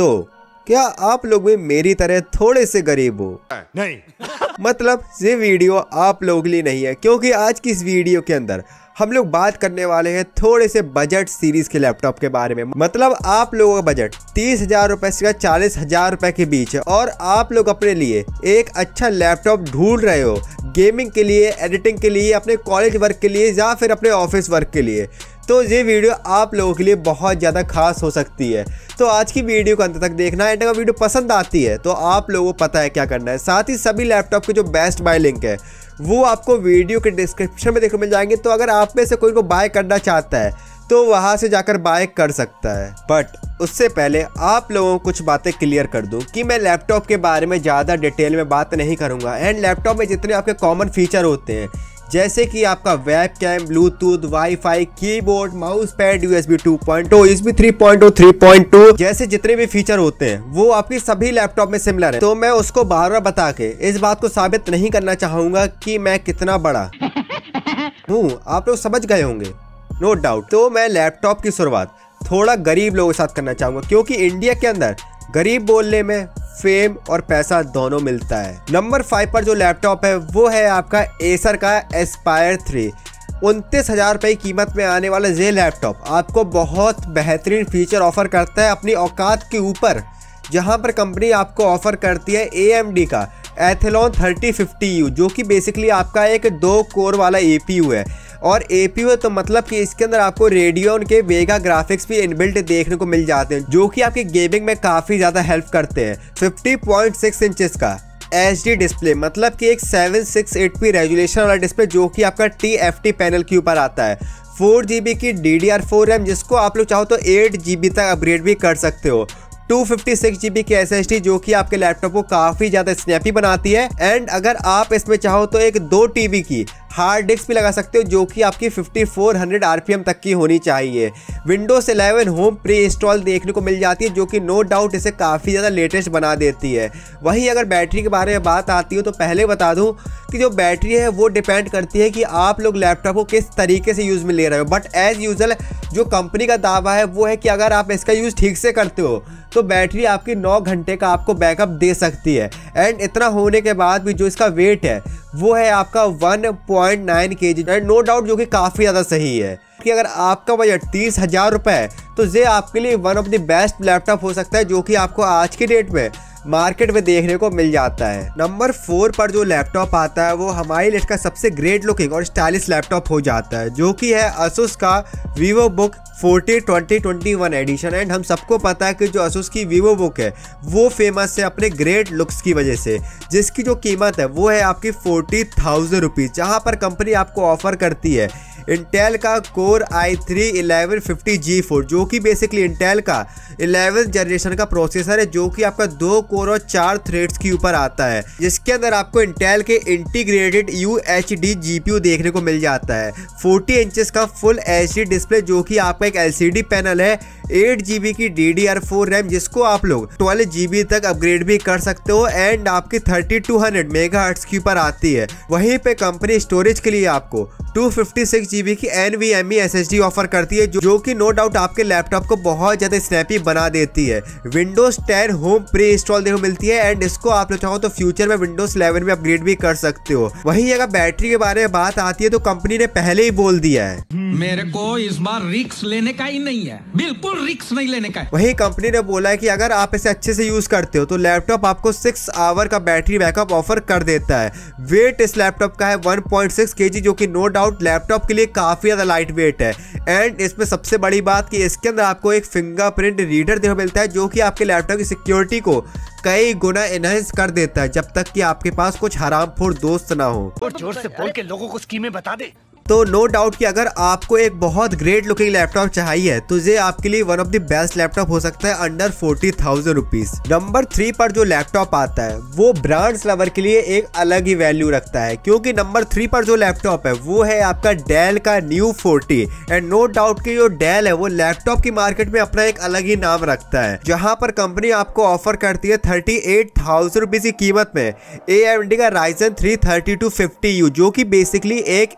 तो क्या आप लोग भी मेरी तरह थोड़े से गरीब हो? नहीं। मतलब ये वीडियो आप लोगों लिए नहीं है क्योंकि आज की इस वीडियो के अंदर हम लोग बात करने वाले हैं थोड़े से बजट सीरीज़ के लैपटॉप के बारे में। मतलब आप लोगों का बजट तीस हज़ार रुपए से चालीस हज़ार रुपए के बीच है और आप लोग अपने लिए एक अच्छा लैपटॉप ढूंढ रहे हो गेमिंग के लिए एडिटिंग के लिए अपने कॉलेज वर्क के लिए या फिर अपने ऑफ़िस वर्क के लिए। तो ये वीडियो आप लोगों के लिए बहुत ज़्यादा खास हो सकती है। तो आज की वीडियो को अंत तक देखना है अगर वीडियो पसंद आती है तो आप लोगों को पता है क्या करना है। साथ ही सभी लैपटॉप के जो बेस्ट बाय लिंक है, वो आपको वीडियो के डिस्क्रिप्शन में देखने मिल जाएँगे। तो अगर आप में से कोई को बाय करना चाहता है तो वहाँ से जाकर बाय कर सकता है। बट उससे पहले आप लोगों को कुछ बातें क्लियर कर दूँ कि मैं लैपटॉप के बारे में ज़्यादा डिटेल में बात नहीं करूँगा। एंड लैपटॉप में जितने आपके कॉमन फीचर होते हैं जैसे कि आपका webcam Bluetooth wifi keyboard mouse pad USB 2.0 USB 3.0 3.2 जैसे जितने भी फीचर होते हैं वो आपकी सभी लैपटॉप में सिमिलर है। तो मैं उसको बार बार बता के इस बात को साबित नहीं करना चाहूँगा कि मैं कितना बड़ा हूँ। आप लोग समझ गए होंगे नो डाउट तो मैं लैपटॉप की शुरुआत थोड़ा गरीब लोगों के साथ करना चाहूँगा क्योंकि इंडिया के अंदर गरीब बोलने में फेम और पैसा दोनों मिलता है। नंबर फाइव पर जो लैपटॉप है, वो है आपका एसर का एस्पायर थ्री उनतीस हज़ार रुपये कीमत में आने वाला ये लैपटॉप आपको बहुत बेहतरीन फीचर ऑफ़र करता है अपनी औकात के ऊपर, जहाँ पर कंपनी आपको ऑफ़र करती है एएमडी का एथेलॉन थर्टी फिफ्टी यू जो कि बेसिकली आपका एक दो कोर वाला एपीयू है। और ए तो मतलब कि इसके अंदर आपको रेडियोन के वेगा ग्राफिक्स भी इनबिल्ट देखने को मिल जाते हैं, जो कि आपकी गेमिंग में काफ़ी ज़्यादा हेल्प करते हैं। 50.6 इंचेस का एच डिस्प्ले मतलब कि एक seven six eight P resolution वाला डिस्प्ले जो कि आपका टी एफ़ टी पैनल के ऊपर आता है। फोर जी की D D R four RAM जिसको आप लोग चाहो तो एट जी तक अपग्रेड भी कर सकते हो। टू फिफ्टी सिक्स जीबी की एस जो कि आपके लैपटॉप को काफ़ी ज़्यादा स्नैपी बनाती है। एंड अगर आप इसमें चाहो तो एक दो टीबी की हार्ड डिस्क भी लगा सकते हो जो कि आपकी 5400 आरपीएम तक की होनी चाहिए। विंडोज़ 11 होम प्री इंस्टॉल देखने को मिल जाती है जो कि नो डाउट इसे काफ़ी ज़्यादा लेटेस्ट बना देती है। वहीं अगर बैटरी के बारे में बात आती हो तो पहले बता दूँ कि जो बैटरी है वो डिपेंड करती है कि आप लोग लैपटॉप को किस तरीके से यूज़ में ले रहे हो। बट एज़ यूजल जो कंपनी का दावा है, वो है कि अगर आप इसका यूज़ ठीक से करते हो तो बैटरी आपकी 9 घंटे का आपको बैकअप दे सकती है। एंड इतना होने के बाद भी जो इसका वेट है, वो है आपका 1.9 पॉइंट एंड नो डाउट जो कि काफ़ी ज़्यादा सही है कि अगर आपका बजट तीस हज़ार रुपये है तो ये आपके लिए one of the best laptop हो सकता है, जो कि आपको आज की डेट में मार्केट में देखने को मिल जाता है। नंबर फोर पर जो लैपटॉप आता है, वो हमारी लिस्ट का सबसे ग्रेट लुकिंग और स्टाइलिश लैपटॉप हो जाता है, जो कि है असूस का VivoBook forty, twenty twenty one edition and हम सबको पता है कि जो असूस की वीवो बुक है, वो फ़ेमस है अपने ग्रेट लुक्स की वजह से। जिसकी जो कीमत है, वो है आपकी फोर्टी थाउज़ेंड रुपीज़, जहाँ पर कंपनी आपको ऑफ़र करती है। इंटेल का core i three eleven fifty G four जो कि बेसिकली इंटेल का इलेवन जनरेशन का प्रोसेसर है, जो कि आपका दो कोर और चार थ्रेड्स के ऊपर आता है, जिसके अंदर आपको इंटेल के integrated U H D G P U देखने को मिल जाता है। फोर्टी इंचज का फुल एच डी डिस्प्ले जो कि आपका एक एल सी डी पैनल है एट जी बी की D D R four RAM जिसको आप लोग ट्वेल्व जी बी तक अपग्रेड भी कर सकते हो एंड आपकी thirty two hundred mega hertz के ऊपर आती है। वहीं पे कंपनी स्टोरेज के लिए आपको टू फिफ्टी सिक्स जीबी की N V M E S S D offer करती है जो, जो कि नो डाउट आपके लैपटॉप को बहुत ज़्यादा स्नैपी बना देती है। Windows ten home pre install देखो मिलती है एंड इसको आप लोग चाहो तो फ्यूचर में विंडोज़ इलेवन में अपग्रेड भी कर सकते हो। वहीं अगर बैटरी के बारे में बात आती है तो कंपनी ने पहले ही बोल दिया है। मेरे को इस बार रिक्स लेने का ही नहीं है। बिल्कुल रिक्स नहीं लेने का वही कंपनी ने बोला है कि अगर आप इसे अच्छे से यूज़ करते हो तो लैपटॉप आपको सिक्स आवर का बैटरी बैकअप ऑफ़र कर देता है। वेट इस लैपटॉप का है वन पॉइंट सिक्स के जी जो कि नो डाउट लैपटॉप के लिए काफ़ी ज़्यादा लाइट वेट है। एंड इसमें सबसे बड़ी बात कि इसके अंदर आपको एक फिंगरप्रिंट रीडर देखने मिलता है जो कि आपके लैपटॉप की सिक्योरिटी को कई गुना एनहेंस कर देता है जब तक कि आपके पास कुछ हराम हरामखोर दोस्त ना हो। और ज़ोर से बोल के लोगों को स्कीमें बता दे। तो नो डाउट कि अगर आपको एक बहुत ग्रेट लुकिंग लैपटॉप चाहिए तो ये आपके लिए one of the best laptop हो सकता है under forty thousand rupees number three पर जो लैपटॉप आता है, वो ब्रांड्स लवर के लिए एक अलग ही वैल्यू रखता है, क्योंकि नंबर थ्री पर जो लैपटॉप है, वो है आपका डेल का new forty and no doubt की जो डेल है, वो लैपटॉप की मार्केट में अपना एक अलग ही नाम रखता है, जहाँ पर कंपनी आपको ऑफ़र करती है थर्टी एट थाउज़ेंड रुपीज़ की कीमत में. ए का Ryzen three thirty two fifty U जो की बेसिकली एक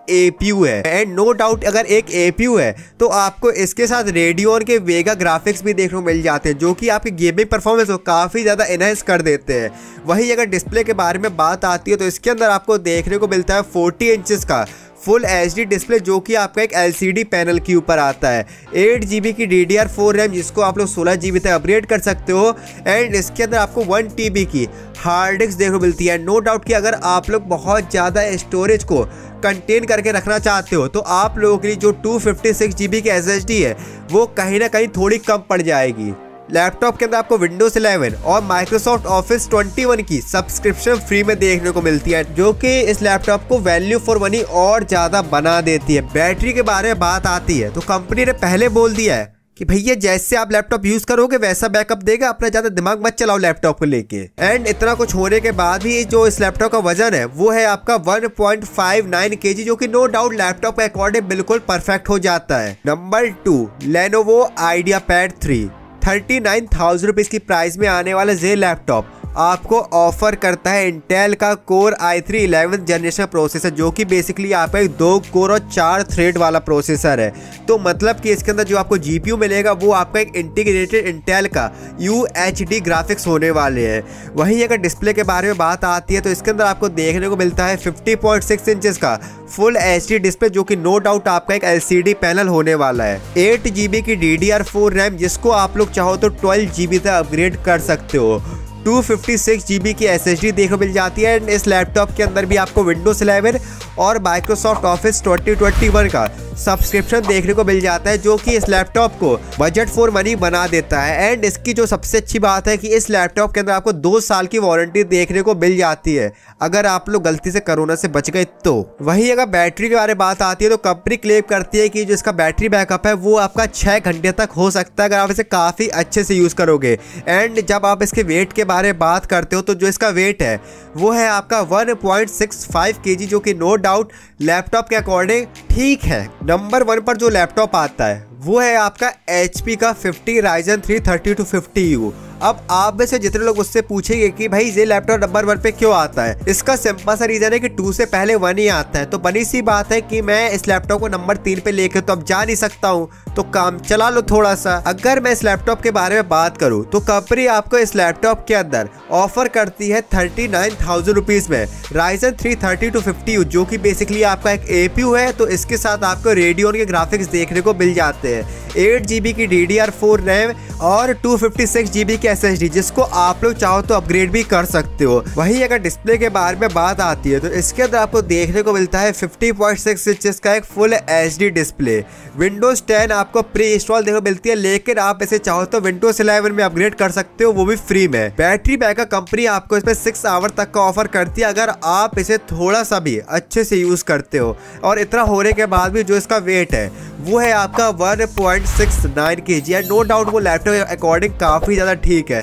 एपीयू है। एंड नो डाउट अगर एक एपीयू है तो आपको इसके साथ रेडियोन के वेगा ग्राफिक्स भी देखने को मिल जाते हैं, जो कि आपकी गेमिंग परफॉर्मेंस को काफ़ी ज़्यादा इनहेंस कर देते हैं। वहीं अगर डिस्प्ले के बारे में बात आती है तो इसके अंदर आपको देखने को मिलता है फोर्टी इंचज़ का फुल एच डिस्प्ले जो कि आपका एक एल पैनल के ऊपर आता है। एट जी की डी डी रैम जिसको आप लोग सोलह जी तक अपग्रेड कर सकते हो। एंड इसके अंदर आपको वन टी की हार्ड डिस्क देखने को मिलती है। नो डाउट कि अगर आप लोग बहुत ज़्यादा स्टोरेज को कंटेन करके रखना चाहते हो तो आप लोगों के लिए जो two fifty six G B की एस है, वो कहीं ना कहीं थोड़ी कम पड़ जाएगी। लैपटॉप के अंदर आपको विंडोज़ 11 और माइक्रोसॉफ्ट ऑफ़िस 21 की सब्सक्रिप्शन फ्री में देखने को मिलती है, जो कि इस लैपटॉप को वैल्यू फॉर मनी और ज़्यादा बना देती है। बैटरी के बारे में बात आती है तो कंपनी ने पहले बोल दिया है कि भैया, जैसे आप लैपटॉप यूज़ करोगे, वैसा बैकअप देगा। अपना ज़्यादा दिमाग मत चलाओ लैपटॉप को लेके। एंड इतना कुछ होने के बाद भी जो इस लैपटॉप का वज़न है, वो है आपका 1.59 केजी जो कि नो डाउट लैपटॉप के अकॉर्डिंग बिल्कुल परफेक्ट हो जाता है। Number two Lenovo IdeaPad three thirty nine thousand rupees की प्राइस में आने वाला जे लैपटॉप आपको ऑफ़र करता है इंटेल का core i three eleven generation processor जो कि बेसिकली आपका एक दो कोर और चार थ्रेड वाला प्रोसेसर है। तो मतलब कि इसके अंदर जो आपको जीपीयू मिलेगा, वो आपका एक इंटीग्रेटेड इंटेल का यू एच डी ग्राफिक्स होने वाले हैं। वहीं अगर डिस्प्ले के बारे में बात आती है तो इसके अंदर आपको देखने को मिलता है फिफ्टी पॉइंट सिक्स इंचज का फुल एच डी डिस्प्ले जो कि नो डाउट आपका एक एल सी डी पैनल होने वाला है। एट जी बी की D D R four RAM जिसको आप लोग चाहो तो ट्वेल्व जी बी तक अपग्रेड कर सकते हो। Two fifty six G B की एस एस डी देखो मिल जाती है एंड इस लैपटॉप के अंदर भी आपको विंडोज़ 11 और माइक्रोसॉफ्ट ऑफ़िस 2021 का। सब्सक्रिप्शन देखने को मिल जाता है, जो कि इस लैपटॉप को बजट फॉर मनी बना देता है। एंड इसकी जो सबसे अच्छी बात है कि इस लैपटॉप के अंदर आपको दो साल की वारंटी देखने को मिल जाती है। अगर आप लोग गलती से कोरोना से बच गए तो। वही अगर बैटरी के बारे में बात आती है तो कंपनी क्लेम करती है कि जो इसका बैटरी बैकअप है, वो आपका छः घंटे तक हो सकता है, अगर आप इसे काफ़ी अच्छे से यूज़ करोगे। एंड जब आप इसके वेट के बारे में बात करते हो तो जो इसका वेट है, वो है आपका 1.65 केजी जो कि नो डाउट लैपटॉप के अकॉर्डिंग ठीक है। नंबर वन पर जो लैपटॉप आता है, वो है आपका HP का 50 राइजन 330 टू 50 यू अब आप में से जितने लोग उससे पूछेंगे कि भाई, ये लैपटॉप नंबर वन पे क्यों आता है? इसका सिंपल सा रीजन है कि टू से पहले वन ही आता है। तो बनी सी बात है कि मैं इस लैपटॉप को नंबर तीन पे लेके तो अब जा नहीं सकता हूँ। तो काम चला लो थोड़ा सा अगर मैं इस लैपटॉप के बारे में बात करूँ तो कंपनी आपको इस लैपटॉप के अंदर ऑफ़र करती है थर्टी नाइन थाउज़ेंड रुपीज़ में। Ryzen three thirty two fifty जो कि बेसिकली आपका एक एपीयू है तो इसके साथ आपको रेडियोन के ग्राफिक्स देखने को मिल जाते हैं। एट जीबी की D D R four RAM और टू फिफ्टी सिक्स जीबी की एस एस जिसको आप लोग चाहो तो अपग्रेड भी कर सकते हो। वहीं अगर डिस्प्ले के बारे में बात आती है तो इसके अंदर आपको देखने को मिलता है फिफ्टी पॉइंट का एक full H display Windows ten आपको प्री इंस्टॉल देखने मिलती है, लेकिन आप इसे चाहो तो विंडोज़ इलेवन में अपग्रेड कर सकते हो, वो भी फ्री में। बैटरी बैकअप कंपनी आपको इसमें सिक्स आवर तक का ऑफ़र करती है, अगर आप इसे थोड़ा सा भी अच्छे से यूज़ करते हो। और इतना होने के बाद भी जो इसका वेट है वो है आपका one point six nine K G and no doubt वो लैपटॉप अकॉर्डिंग काफ़ी ज़्यादा ठीक है।